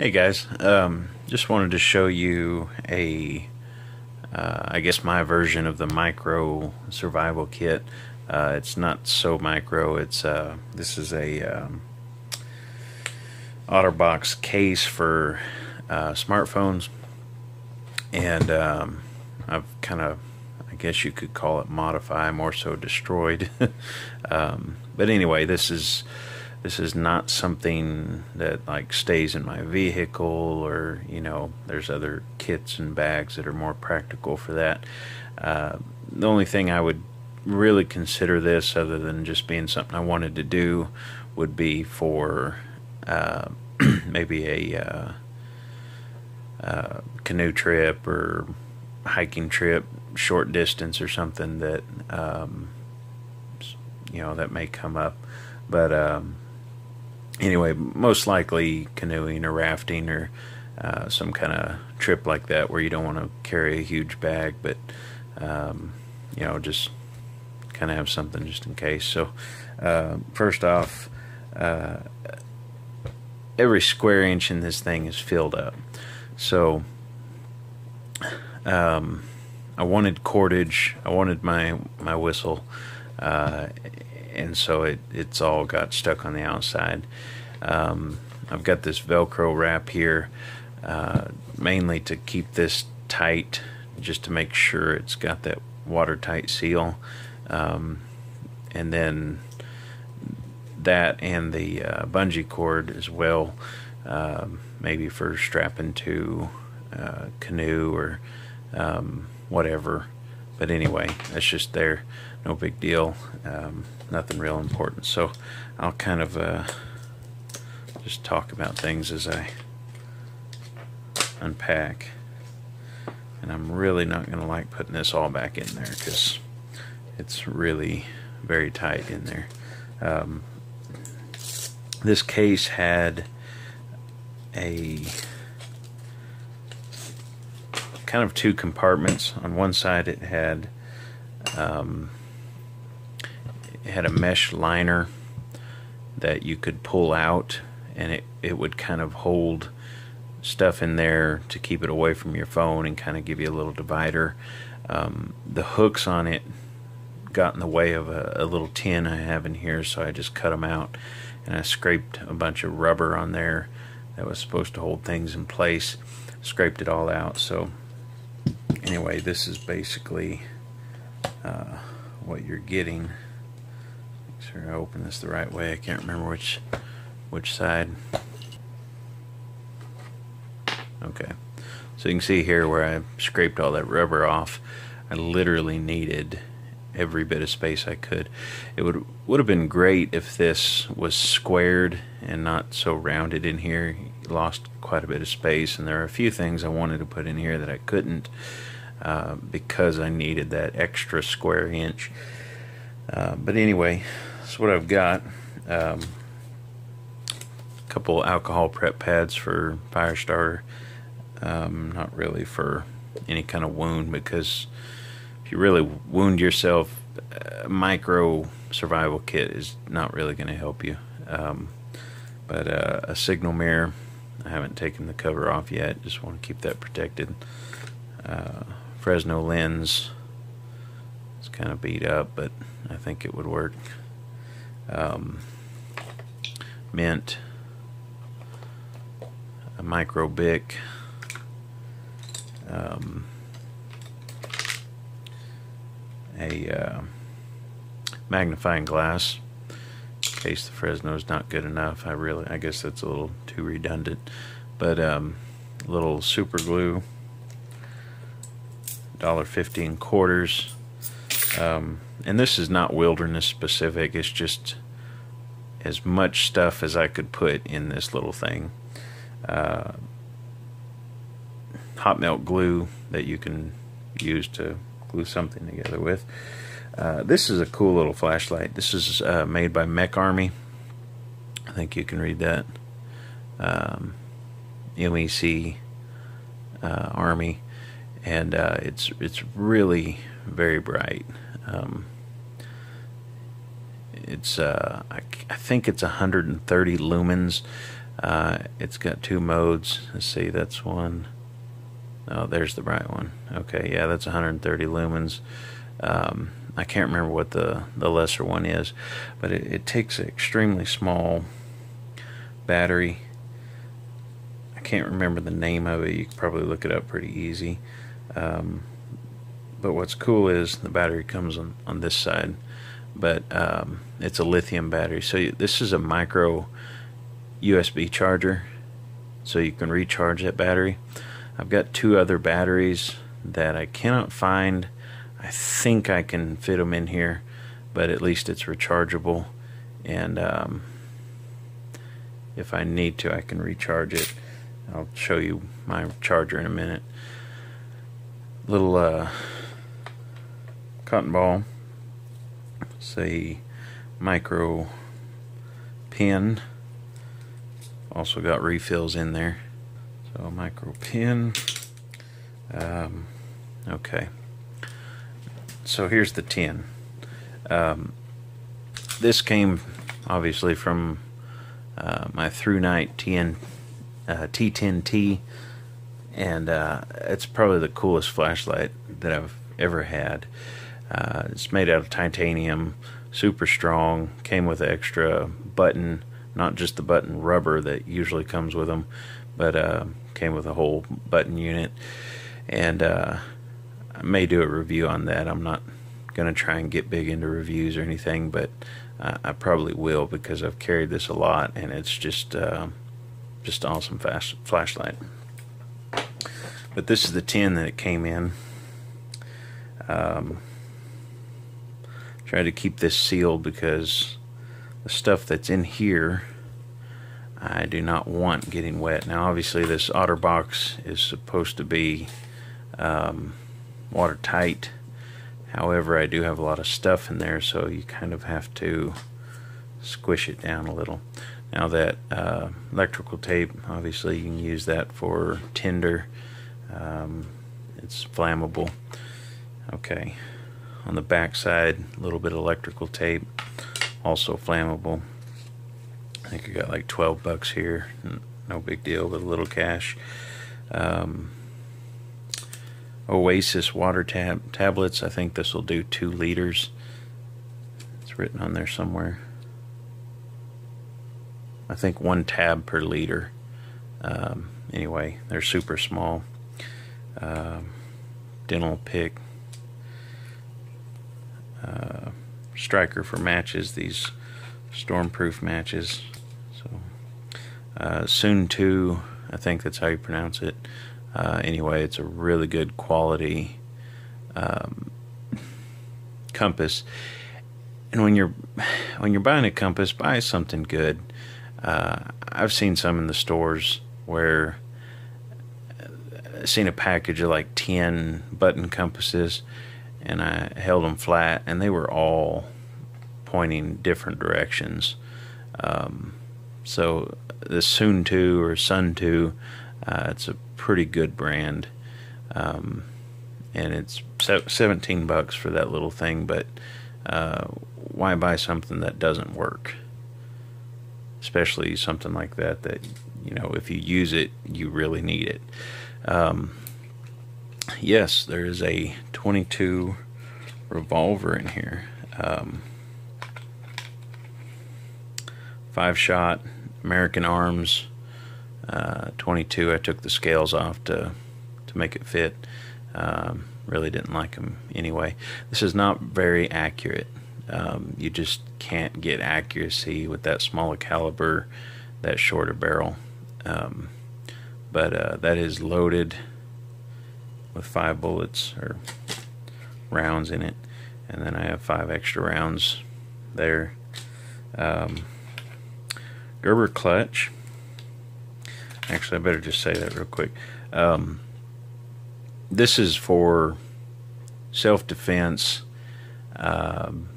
Hey guys, um, just wanted to show you a, uh, I guess my version of the micro survival kit. Uh, it's not so micro. It's uh, this is a um, OtterBox case for uh, smartphones, and um, I've kind of, I guess you could call it modify, more so destroyed. um, but anyway, this is this is not something that like stays in my vehicle or you know there's other kits and bags that are more practical for that. Uh, the only thing I would really consider this other than just being something I wanted to do would be for uh, maybe a uh, uh, canoe trip or hiking trip short distance or something that um, you know that may come up. But um, anyway, most likely canoeing or rafting or uh, some kind of trip like that where you don't want to carry a huge bag, but um, you know, just kind of have something just in case. So, uh, first off, uh, every square inch in this thing is filled up. So, um, I wanted cordage. I wanted my my whistle. Uh, and so it, it's all got stuck on the outside. Um, I've got this Velcro wrap here, uh, mainly to keep this tight, just to make sure it's got that watertight seal. Um, and then that and the uh, bungee cord as well, um, maybe for strapping to uh, canoe or um, whatever. But anyway, that's just there. No big deal. Um, nothing real important. So I'll kind of uh, just talk about things as I unpack. And I'm really not going to like putting this all back in there because it's really very tight in there. Um, this case had a kind of two compartments. On one side, it had um, it had a mesh liner that you could pull out, and it it would kind of hold stuff in there to keep it away from your phone and kind of give you a little divider. Um, the hooks on it got in the way of a, a, little tin I have in here, so I just cut them out and I scraped a bunch of rubber on there that was supposed to hold things in place. Scraped it all out. So anyway, this is basically uh, what you're getting. Make sure I open this the right way. I can't remember which which side. Okay, so you can see here where I scraped all that rubber off. I literally needed every bit of space I could. It would would have been great if this was squared and not so rounded in here. Lost quite a bit of space, and there are a few things I wanted to put in here that I couldn't uh, because I needed that extra square inch. Uh, but anyway, that's what I've got. Um, a couple alcohol prep pads for fire starter. Um, not really for any kind of wound because if you really wound yourself, a micro survival kit is not really going to help you. Um, but uh, a signal mirror, I haven't taken the cover off yet. Just want to keep that protected. Uh, Fresnel lens. It's kind of beat up, but I think it would work. Um, mint, a micro Bic, um, a uh, magnifying glass case the Fresnel is not good enough. I really, I guess that's a little too redundant, but um, little super glue $1.15 quarters. Um, and this is not wilderness specific, it's just as much stuff as I could put in this little thing. Uh, hot melt glue that you can use to glue something together with. Uh, this is a cool little flashlight. This is uh, made by MecArmy. I think you can read that. Um, MEC uh, Army and uh, it's it's really very bright. Um, it's uh, I, I, think it's 130 lumens. It's got two modes. Let's see, that's one. Oh, there's the bright one. Okay, yeah, that's 130 lumens. Um, I can't remember what the, the lesser one is, but it, it takes an extremely small battery. I can't remember the name of it. You can probably look it up pretty easy. Um, but what's cool is the battery comes on, on this side, but um, it's a lithium battery. So you, this is a micro USB charger, so you can recharge that battery. I've got two other batteries that I cannot find. I think I can fit them in here, but at least it's rechargeable. And um, if I need to, I can recharge it. I'll show you my charger in a minute. Little uh, cotton ball, say micro pin. Also got refills in there. So micro pin. Um, okay. So here's the tin. Um, this came obviously from uh, my ThruNite TN, uh, T10T, and uh, it's probably the coolest flashlight that I've ever had. Uh, it's made out of titanium, super strong, came with extra button, not just the button rubber that usually comes with them, but uh, came with a whole button unit. And uh, I may do a review on that. I'm not going to try and get big into reviews or anything, but uh, I probably will because I've carried this a lot and it's just uh, just awesome flashlight. But this is the tin that it came in. Um, try to keep this sealed because the stuff that's in here I do not want getting wet. Now obviously this OtterBox is supposed to be um, watertight. However, I do have a lot of stuff in there, so you kind of have to squish it down a little. Now that uh, electrical tape, obviously you can use that for tinder. Um, it's flammable. Okay, on the back side, a little bit of electrical tape, also flammable. I think I got like 12 bucks here. No big deal, but a little cash. Um, Oasis water tab tablets. I think this will do two liters. It's written on there somewhere. I think one tab per liter. Um, anyway, they're super small. Um, dental pick. Uh, striker for matches. These stormproof matches. So uh, Suunto, I think that's how you pronounce it. Uh, anyway, it's a really good quality um, compass. And when you're when you're buying a compass, buy something good. Uh, I've seen some in the stores where I've seen a package of like ten button compasses, and I held them flat, and they were all pointing different directions. Um, so the Suunto or Sun 2, uh, it's a pretty good brand. Um, and it's 17 bucks for that little thing, but uh, why buy something that doesn't work? Especially something like that, that, you know, if you use it, you really need it. Um, yes, there is a 22 revolver in here. Um, five shot American Arms uh, 22. I took the scales off to to make it fit. Um, really didn't like them anyway. This is not very accurate. Um, you just can't get accuracy with that smaller caliber, that shorter barrel. Um, but uh, that is loaded with five bullets or rounds in it, and then I have five extra rounds there. Um, Gerber clutch. Actually, I better just say that real quick. Um, this is for self defense um,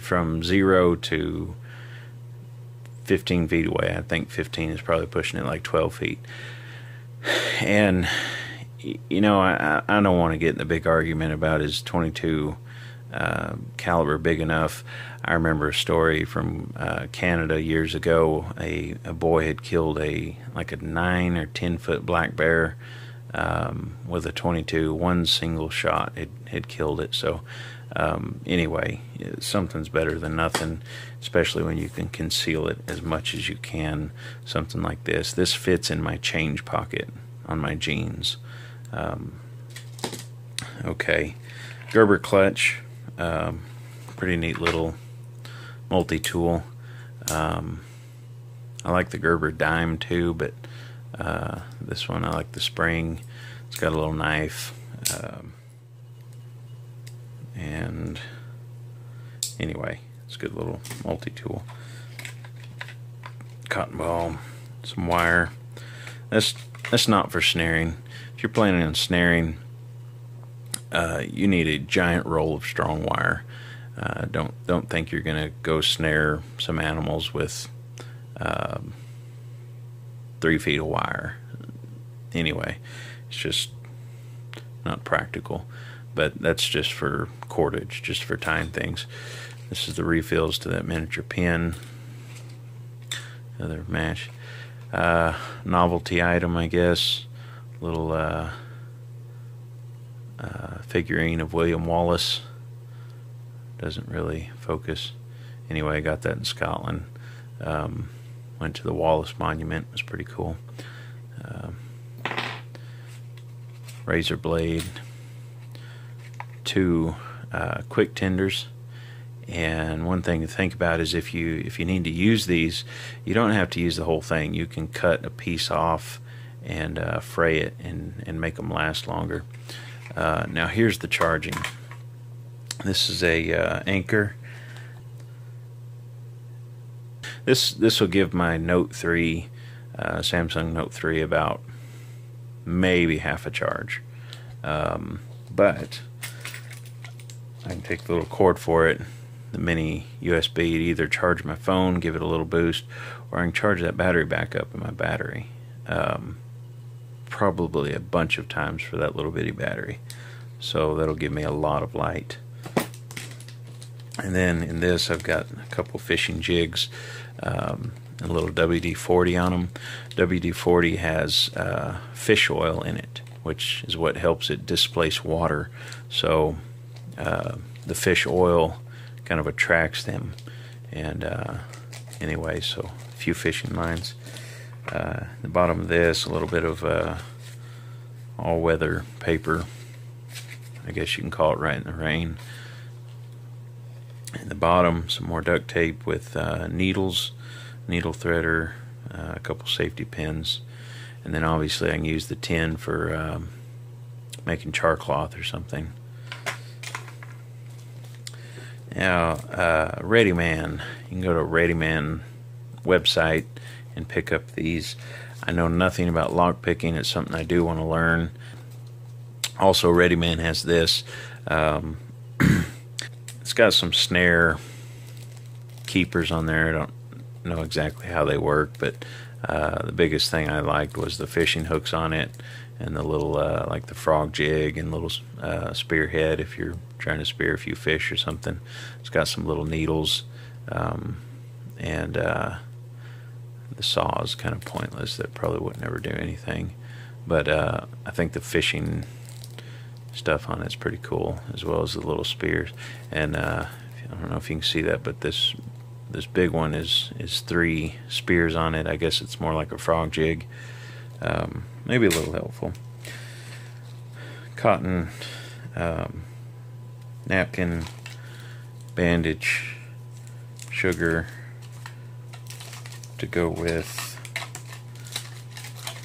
from zero to 15 feet away. I think 15 is probably pushing it like 12 feet. And, you know, I, I don't want to get in the big argument about is 22 uh, caliber big enough. I remember a story from uh, Canada years ago. A, a boy had killed a like a nine or ten foot black bear um, with a 22. One single shot had, had killed it. So um, anyway, something's better than nothing, especially when you can conceal it as much as you can. Something like this. This fits in my change pocket on my jeans. Um, okay, Gerber clutch. Um, pretty neat little multi-tool. Um, I like the Gerber dime too, but uh, this one I like the spring. It's got a little knife. Um, and anyway, it's a good little multi-tool. Cotton ball, some wire. That's that's not for snaring. If you're planning on snaring, uh, you need a giant roll of strong wire. Uh, don't don't think you're gonna go snare some animals with um, three feet of wire. Anyway, it's just not practical. But that's just for cordage, just for tying things. This is the refills to that miniature pin. Another match. Uh, novelty item, I guess. Little uh, uh, figurine of William Wallace. Doesn't really focus. Anyway, I got that in Scotland. Um, went to the Wallace Monument. It was pretty cool. Um, razor blade. Two uh, quick tenders. And one thing to think about is if you if you need to use these, you don't have to use the whole thing. You can cut a piece off and uh, fray it and, and make them last longer. Uh, now here's the charging. This is a uh, Anker. This this will give my Note 3, uh, Samsung Note 3, about maybe half a charge. Um, but I can take the little cord for it, the mini USB to either charge my phone, give it a little boost, or I can charge that battery back up in my battery. Um, probably a bunch of times for that little bitty battery. So that'll give me a lot of light. And then in this, I've got a couple fishing jigs, um, a little WD-40 on them. WD-40 has uh, fish oil in it, which is what helps it displace water. So uh, the fish oil kind of attracts them. And uh, anyway, so a few fishing lines. Uh, the bottom of this, a little bit of uh, all-weather paper. I guess you can call it Rite in the Rain. In the bottom, some more duct tape with uh, needles, needle threader, uh, a couple safety pins, and then obviously I can use the tin for um, making char cloth or something. Now, uh, ReadyMan, you can go to ReadyMan website and pick up these. I know nothing about lock picking. It's something I do want to learn. Also, ReadyMan has this. Um, it's got some snare keepers on there. I don't know exactly how they work, but uh, the biggest thing I liked was the fishing hooks on it and the little, uh, like the frog jig and little uh, spearhead if you're trying to spear a few fish or something. It's got some little needles um, and uh, the saw is kind of pointless. That probably would never do anything. But uh, I think the fishing stuff on it's pretty cool, as well as the little spears. And uh, I don't know if you can see that, but this this big one is is three spears on it. I guess it's more like a frog jig. Um, maybe a little helpful. Cotton um, napkin, bandage, sugar to go with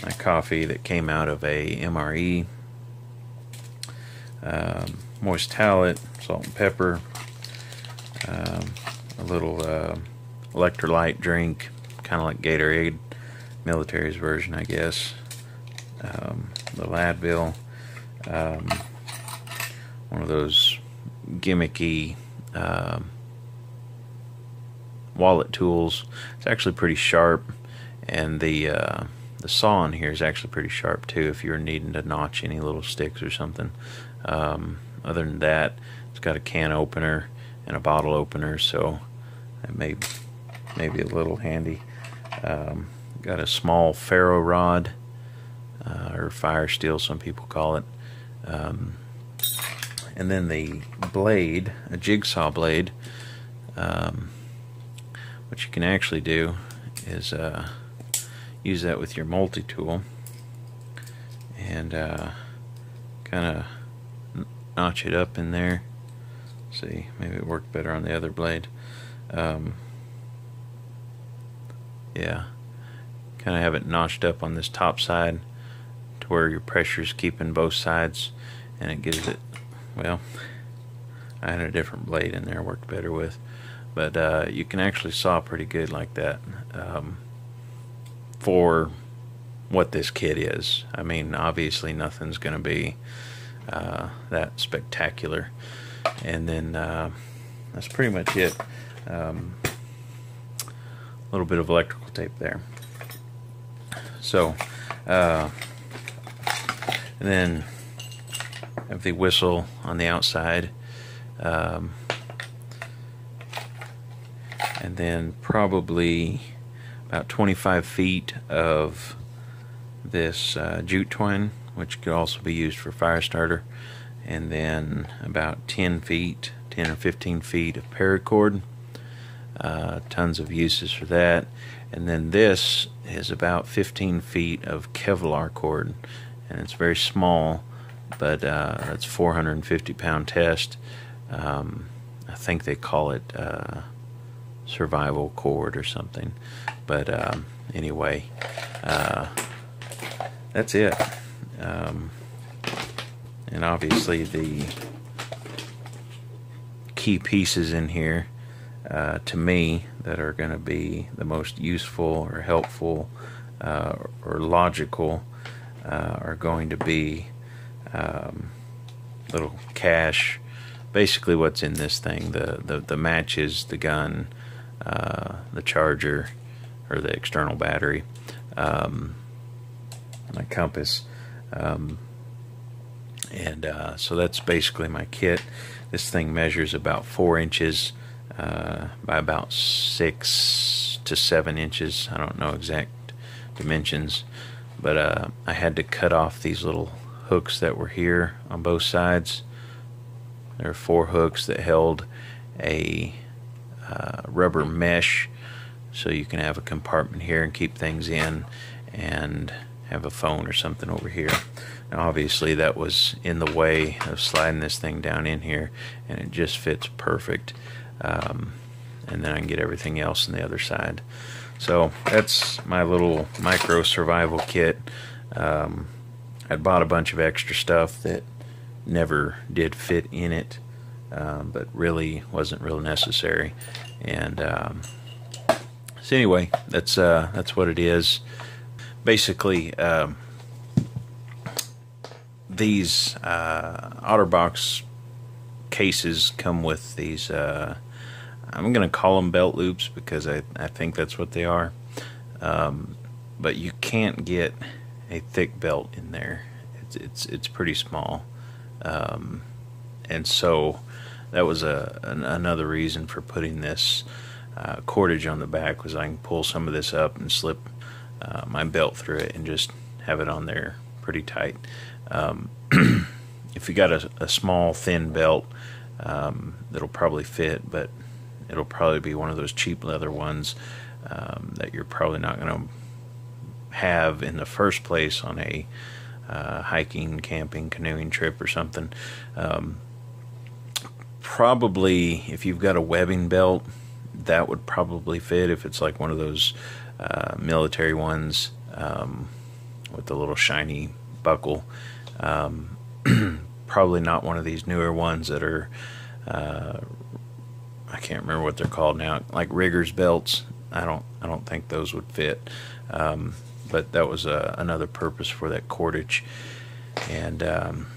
my coffee that came out of a MRE um, moist towelette, salt and pepper, um, a little uh, electrolyte drink, kind of like Gatorade, military's version, I guess. Um, little Advil, um, one of those gimmicky um, wallet tools. It's actually pretty sharp, and the uh, the saw in here is actually pretty sharp too. If you're needing to notch any little sticks or something. Um, other than that, it's got a can opener and a bottle opener, so it may may be a little handy. Um, got a small ferro rod uh, or fire steel, some people call it. Um, and then the blade, a jigsaw blade. Um, what you can actually do is uh, use that with your multi-tool and uh, kind of notch it up in there. See, maybe it worked better on the other blade. Um, yeah, kind of have it notched up on this top side to where your pressure is keeping both sides and it gives it well I had a different blade in there worked better with but uh, you can actually saw pretty good like that um, for what this kit is. I mean obviously nothing's gonna be uh, that spectacular. And then uh, that's pretty much it. Um, a little bit of electrical tape there. So uh, and then have the whistle on the outside. Um, and then probably about 25 feet of this uh, jute twine which could also be used for fire starter and then about 10 feet 10 or 15 feet of paracord uh, tons of uses for that. And then this is about 15 feet of Kevlar cord and it's very small but uh, it's 450 pound test. Um, I think they call it uh, survival cord or something. But um, anyway uh, that's it. Um, and obviously the key pieces in here uh, to me that are going to be the most useful or helpful uh, or logical uh, are going to be um, little cache. Basically what's in this thing the the, the matches the gun uh, the charger or the external battery um, my compass um, and uh, so that's basically my kit. This thing measures about four inches uh, by about six to seven inches. I don't know exact dimensions but uh, I had to cut off these little hooks that were here on both sides. There are four hooks that held a uh, rubber mesh so you can have a compartment here and keep things in and have a phone or something over here. Now obviously that was in the way of sliding this thing down in here and it just fits perfect. Um, and then I can get everything else on the other side. So that's my little micro survival kit. Um, I bought a bunch of extra stuff that never did fit in it, um, but really wasn't real necessary. And um, so anyway, that's uh, that's what it is. Basically, um, these uh, OtterBox cases come with these. Uh, I'm going to call them belt loops because I, I think that's what they are. Um, but you can't get a thick belt in there. It's it's it's pretty small, um, and so that was a an, another reason for putting this uh, cordage on the back was I can pull some of this up and slip uh, my belt through it and just have it on there pretty tight. Um, if you got a, a small thin belt, um, that'll probably fit, but it'll probably be one of those cheap leather ones um, that you're probably not going to have in the first place on a uh, hiking, camping, canoeing trip or something. Um, probably, if you've got a webbing belt, that would probably fit if it's like one of those uh, military ones um, with the little shiny buckle. Um, probably not one of these newer ones that are uh, I can't remember what they're called now, like riggers belts. I don't I don't think those would fit. Um, but that was uh, another purpose for that cordage, and um,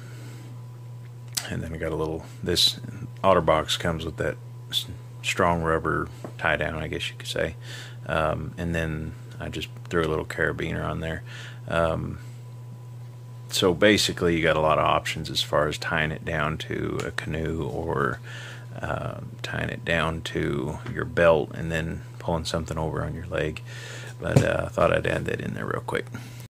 and then I got a little. This OtterBox comes with that strong rubber tie down, I guess you could say, um, and then I just threw a little carabiner on there. Um, so basically, you got a lot of options as far as tying it down to a canoe or um, tying it down to your belt and then pulling something over on your leg. But uh, I thought I'd add that in there real quick.